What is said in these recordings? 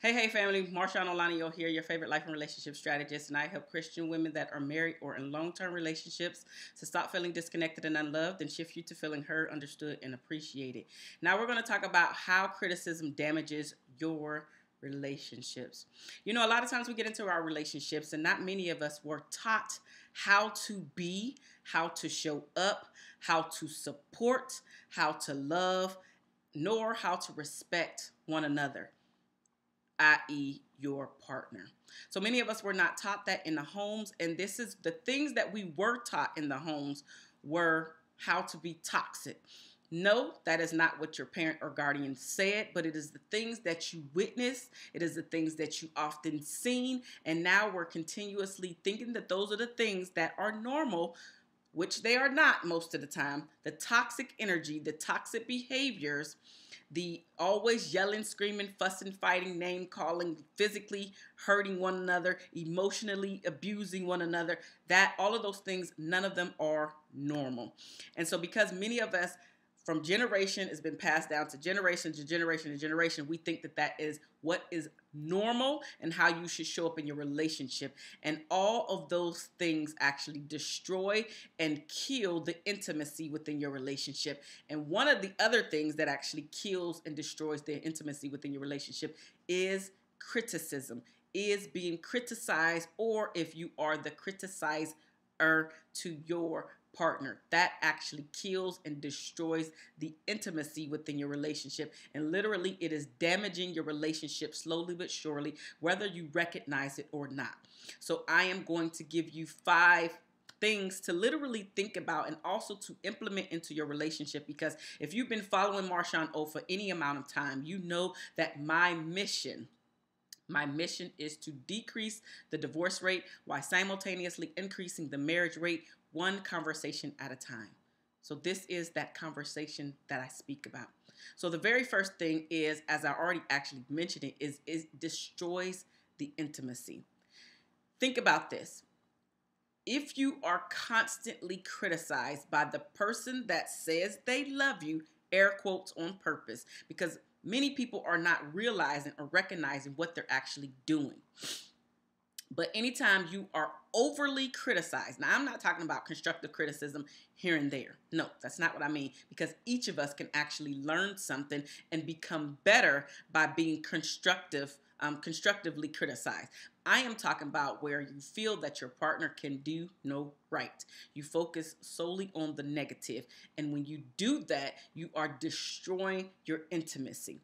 Hey, hey, family. Marshaun Olaniyan here, your favorite life and relationship strategist, and I help Christian women that are married or in long term relationships to stop feeling disconnected and unloved and shift you to feeling heard, understood, and appreciated. Now, we're going to talk about how criticism damages your relationships. You know, a lot of times we get into our relationships, and not many of us were taught how to be, how to show up, how to support, how to love, nor how to respect one another i.e., your partner. So many of us were not taught that in the homes, and this is the things that we were taught in the homes were how to be toxic. No, that is not what your parent or guardian said, but it is the things that you witness. It is the things that you often seen. And now we're continuously thinking that those are the things that are normal, which they are not most of the time. The toxic energy, the toxic behaviors the always yelling, screaming, fussing, fighting, name calling, physically hurting one another, emotionally abusing one another, that all of those things, none of them are normal. And so, because many of us from generation has been passed down to generation to generation to generation. We think that that is what is normal and how you should show up in your relationship. And all of those things actually destroy and kill the intimacy within your relationship. And one of the other things that actually kills and destroys the intimacy within your relationship is criticism, is being criticized, or if you are the criticizer to your partner. That actually kills and destroys the intimacy within your relationship. And literally, it is damaging your relationship slowly but surely, whether you recognize it or not. So, I am going to give you five things to literally think about and also to implement into your relationship because if you've been following Marshaun O for any amount of time, you know that my mission my mission is to decrease the divorce rate while simultaneously increasing the marriage rate one conversation at a time. So, this is that conversation that I speak about. So, the very first thing is, as I already actually mentioned it, is it destroys the intimacy. Think about this. If you are constantly criticized by the person that says they love you, air quotes on purpose, because many people are not realizing or recognizing what they're actually doing. But anytime you are overly criticized, now I'm not talking about constructive criticism here and there. No, that's not what I mean because each of us can actually learn something and become better by being constructive, um, constructively criticized. I am talking about where you feel that your partner can do no right. You focus solely on the negative, and when you do that, you are destroying your intimacy.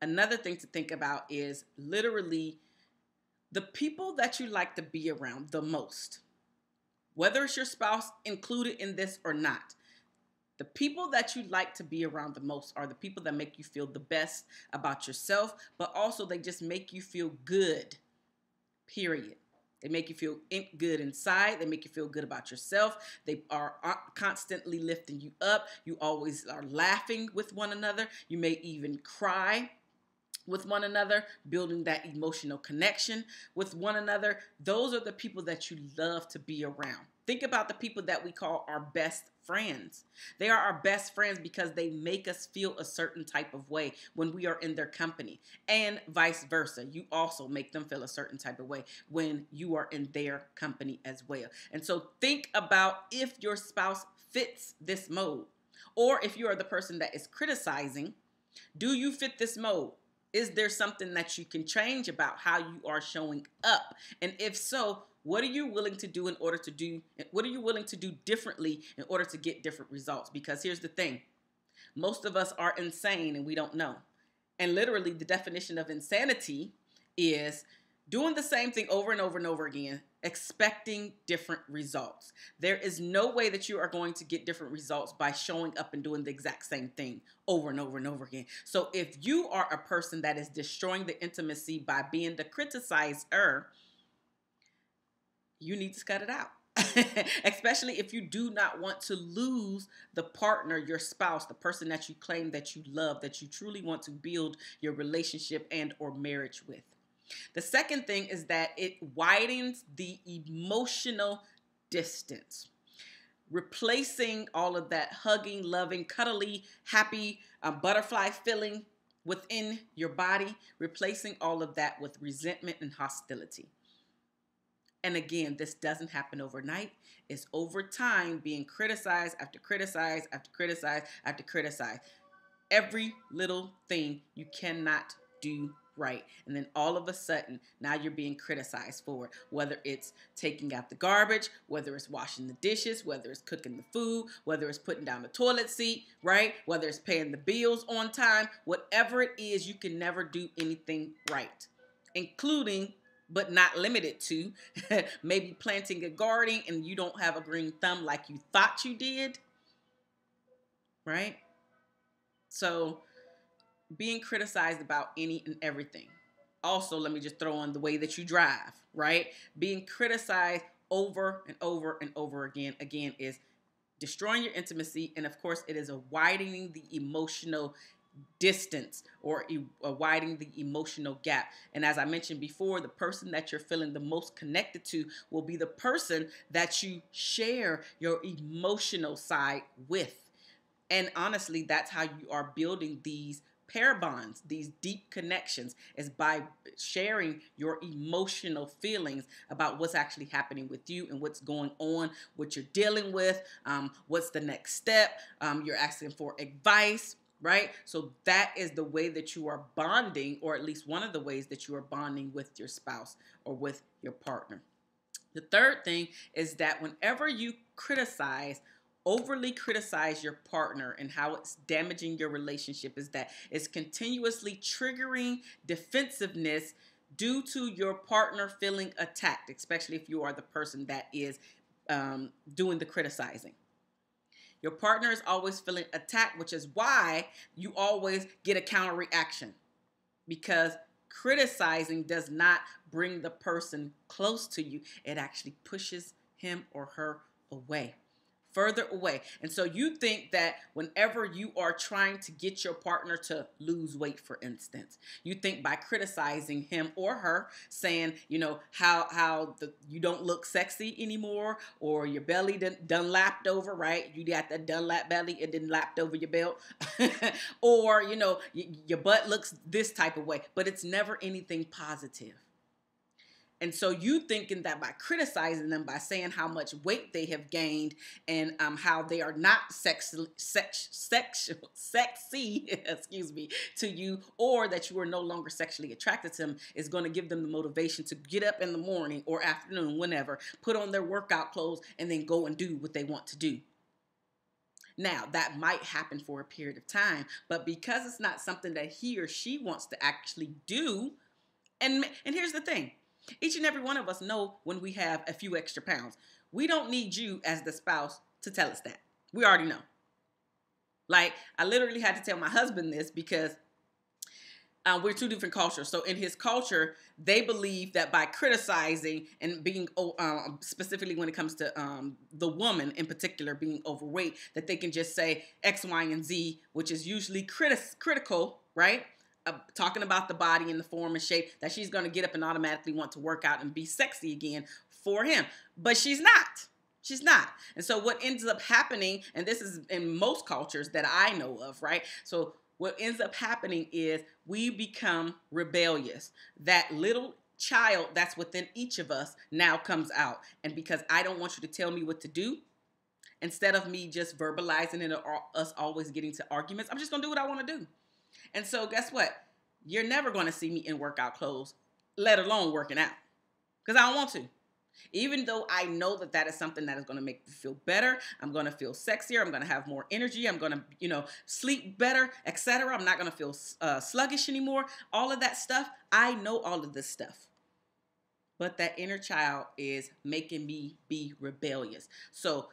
Another thing to think about is literally the people that you like to be around the most, whether it's your spouse included in this or not, the people that you like to be around the most are the people that make you feel the best about yourself, but also they just make you feel good, period. They make you feel good inside. They make you feel good about yourself. They are uh, constantly lifting you up. You always are laughing with one another. You may even cry with one another, building that emotional connection with one another. Those are the people that you love to be around. Think about the people that we call our best friends. They are our best friends because they make us feel a certain type of way when we are in their company, and vice versa. You also make them feel a certain type of way when you are in their company as well. And so think about if your spouse fits this mode, or if you are the person that is criticizing, do you fit this mode? Is there something that you can change about how you are showing up? And if so, what are you willing to do in order to do what are you willing to do differently in order to get different results? Because here's the thing. Most of us are insane and we don't know. And literally the definition of insanity is doing the same thing over and over and over again expecting different results. There is no way that you are going to get different results by showing up and doing the exact same thing over and over and over again. So if you are a person that is destroying the intimacy by being the criticizer, you need to cut it out. especially if you do not want to lose the partner, your spouse, the person that you claim that you love, that you truly want to build your relationship and or marriage with. The second thing is that it widens the emotional distance, replacing all of that hugging, loving, cuddly, happy, uh, butterfly feeling within your body, replacing all of that with resentment and hostility. And again, this doesn't happen overnight. It's over time being criticized after criticized after criticized after criticized. Every little thing you cannot do right. And then all of a sudden, now you're being criticized for it. Whether it's taking out the garbage, whether it's washing the dishes, whether it's cooking the food, whether it's putting down the toilet seat, right? Whether it's paying the bills on time, whatever it is, you can never do anything right, including but not limited to maybe planting a garden and you don't have a green thumb like you thought you did. Right? So, being criticized about any and everything. Also, let me just throw on the way that you drive, right? Being criticized over and over and over again, again, is destroying your intimacy. And of course, it is a widening the emotional distance or widening the emotional gap. And as I mentioned before, the person that you're feeling the most connected to will be the person that you share your emotional side with. And honestly, that's how you are building these pair bonds, these deep connections, is by sharing your emotional feelings about what's actually happening with you and what's going on, what you're dealing with, um, what's the next step. Um, you're asking for advice, right? So that is the way that you are bonding, or at least one of the ways that you are bonding with your spouse or with your partner. The third thing is that whenever you criticize overly criticize your partner and how it's damaging your relationship is that it's continuously triggering defensiveness due to your partner feeling attacked, especially if you are the person that is um, doing the criticizing. Your partner is always feeling attacked, which is why you always get a counter reaction because criticizing does not bring the person close to you, it actually pushes him or her away further away. And so you think that whenever you are trying to get your partner to lose weight, for instance, you think by criticizing him or her, saying, you know, how how the you don't look sexy anymore, or your belly done, done lapped over, right? You got that done lap belly, it didn't lapped over your belt, or you know, your butt looks this type of way, but it's never anything positive. And so you thinking that by criticizing them, by saying how much weight they have gained and um, how they are not sex, sex, sexual, sexy, excuse me, to you, or that you are no longer sexually attracted to them, is going to give them the motivation to get up in the morning or afternoon, whenever, put on their workout clothes, and then go and do what they want to do. Now, that might happen for a period of time, but because it's not something that he or she wants to actually do, and and here's the thing each and every one of us know when we have a few extra pounds. We don't need you as the spouse to tell us that. We already know. Like, I literally had to tell my husband this because uh, we're two different cultures. So in his culture, they believe that by criticizing and being um, specifically when it comes to um, the woman in particular being overweight, that they can just say X, Y, and Z, which is usually criti- critical, right? Uh, talking about the body and the form and shape that she's going to get up and automatically want to work out and be sexy again for him. But she's not. She's not. And so what ends up happening, and this is in most cultures that I know of, right? So what ends up happening is we become rebellious. That little child that's within each of us now comes out. And because I don't want you to tell me what to do, instead of me just verbalizing or us always getting to arguments, I'm just going to do what I want to do. And so, guess what? You're never going to see me in workout clothes, let alone working out, because I don't want to. Even though I know that that is something that is going to make me feel better, I'm going to feel sexier, I'm going to have more energy, I'm going to, you know, sleep better, etc. I'm not going to feel uh, sluggish anymore. All of that stuff, I know all of this stuff. But that inner child is making me be rebellious. So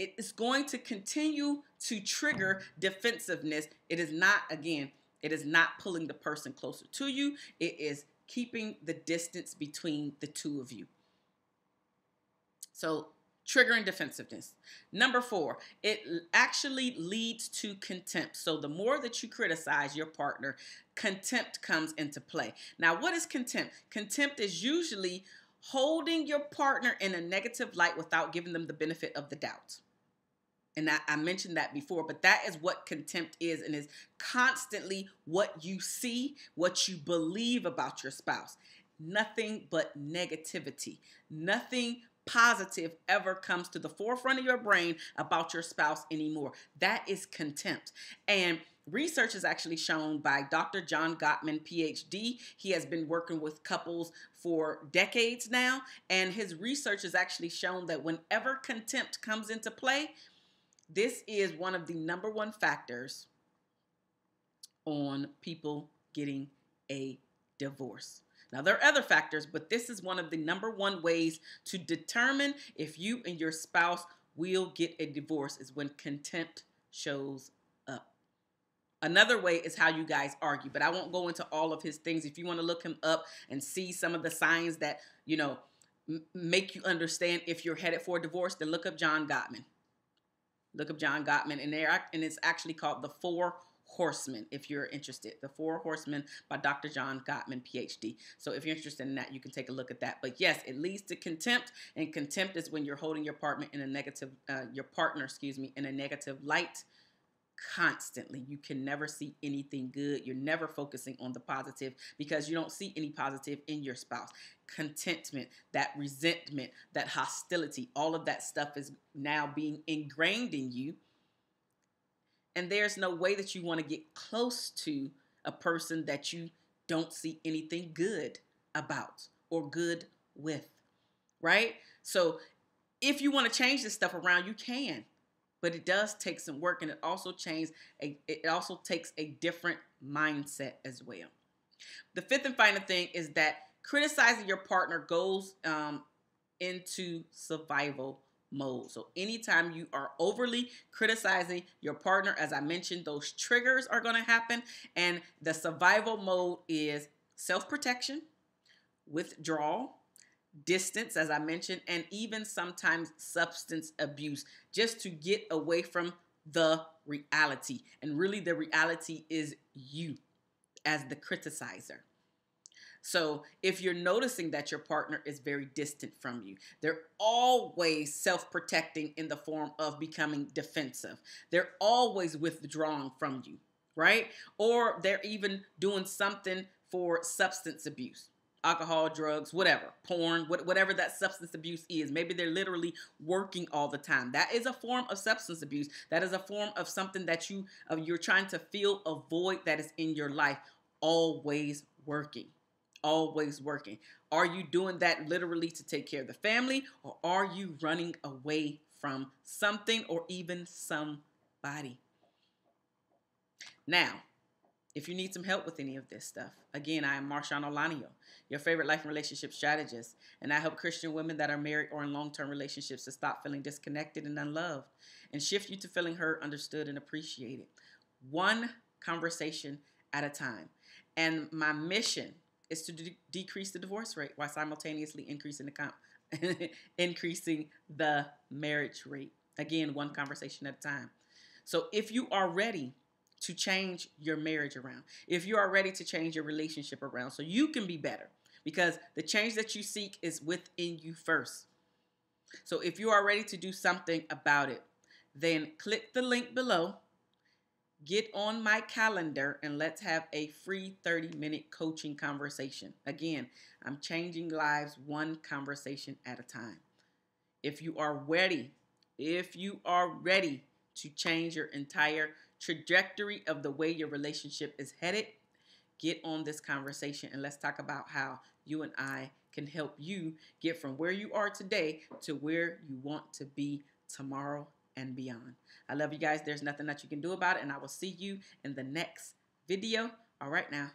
it is going to continue to trigger defensiveness. It is not, again, it is not pulling the person closer to you, it is keeping the distance between the two of you. So, triggering defensiveness. Number four, it actually leads to contempt. So, the more that you criticize your partner, contempt comes into play. Now, what is contempt? Contempt is usually holding your partner in a negative light without giving them the benefit of the doubt. And I, I, mentioned that before, but that is what contempt is and is constantly what you see, what you believe about your spouse. Nothing but negativity. Nothing positive ever comes to the forefront of your brain about your spouse anymore. That is contempt. And research is actually shown by Dr. John Gottman, PhD. He has been working with couples for decades now, and his research has actually shown that whenever contempt comes into play, this is one of the number one factors on people getting a divorce. Now, there are other factors, but this is one of the number one ways to determine if you and your spouse will get a divorce is when contempt shows up. Another way is how you guys argue, but I won't go into all of his things. If you want to look him up and see some of the signs that, you know, m- make you understand if you're headed for a divorce, then look up John Gottman. Look up John Gottman, and there and it's actually called the Four Horsemen. If you're interested, the Four Horsemen by Dr. John Gottman, PhD. So if you're interested in that, you can take a look at that. But yes, it leads to contempt, and contempt is when you're holding your partner in a negative, uh, your partner, excuse me, in a negative light constantly. You can never see anything good. You're never focusing on the positive because you don't see any positive in your spouse. Contentment, that resentment, that hostility, all of that stuff is now being ingrained in you. And there's no way that you want to get close to a person that you don't see anything good about or good with, right? So if you want to change this stuff around, you can but it does take some work and it also changes it also takes a different mindset as well. The fifth and final thing is that criticizing your partner goes um, into survival mode. So anytime you are overly criticizing your partner as i mentioned those triggers are going to happen and the survival mode is self-protection withdrawal distance, as I mentioned, and even sometimes substance abuse just to get away from the reality. And really, the reality is you as the criticizer. So, if you're noticing that your partner is very distant from you, they're always self protecting in the form of becoming defensive. They're always withdrawing from you, right? Or they're even doing something for substance abuse alcohol, drugs, whatever, porn, whatever that substance abuse is. Maybe they're literally working all the time. That is a form of substance abuse. That is a form of something that you uh, you're trying to fill a void that is in your life. Always working. Always working. Are you doing that literally to take care of the family or are you running away from something or even somebody? Now, if you need some help with any of this stuff, again, I am Marshaun Olaniyan, your favorite life and relationship strategist, and I help Christian women that are married or in long term relationships to stop feeling disconnected and unloved and shift you to feeling heard, understood, and appreciated. One conversation at a time. And my mission is to de- decrease the divorce rate while simultaneously increasing the comp- increasing the marriage rate. Again, one conversation at a time. So if you are ready to change your marriage around, if you are ready to change your relationship around so you can be better, because the change that you seek is within you first. So if you are ready to do something about it, then click the link below, get on my calendar, and let's have a free 30 minute coaching conversation. Again, I'm changing lives one conversation at a time. If you are ready, if you are ready to change your entire trajectory of the way your relationship is headed, get on this conversation and let's talk about how you and I can help you get from where you are today to where you want to be tomorrow and beyond. I love you guys. There's nothing that you can do about it, and I will see you in the next video. All right, now.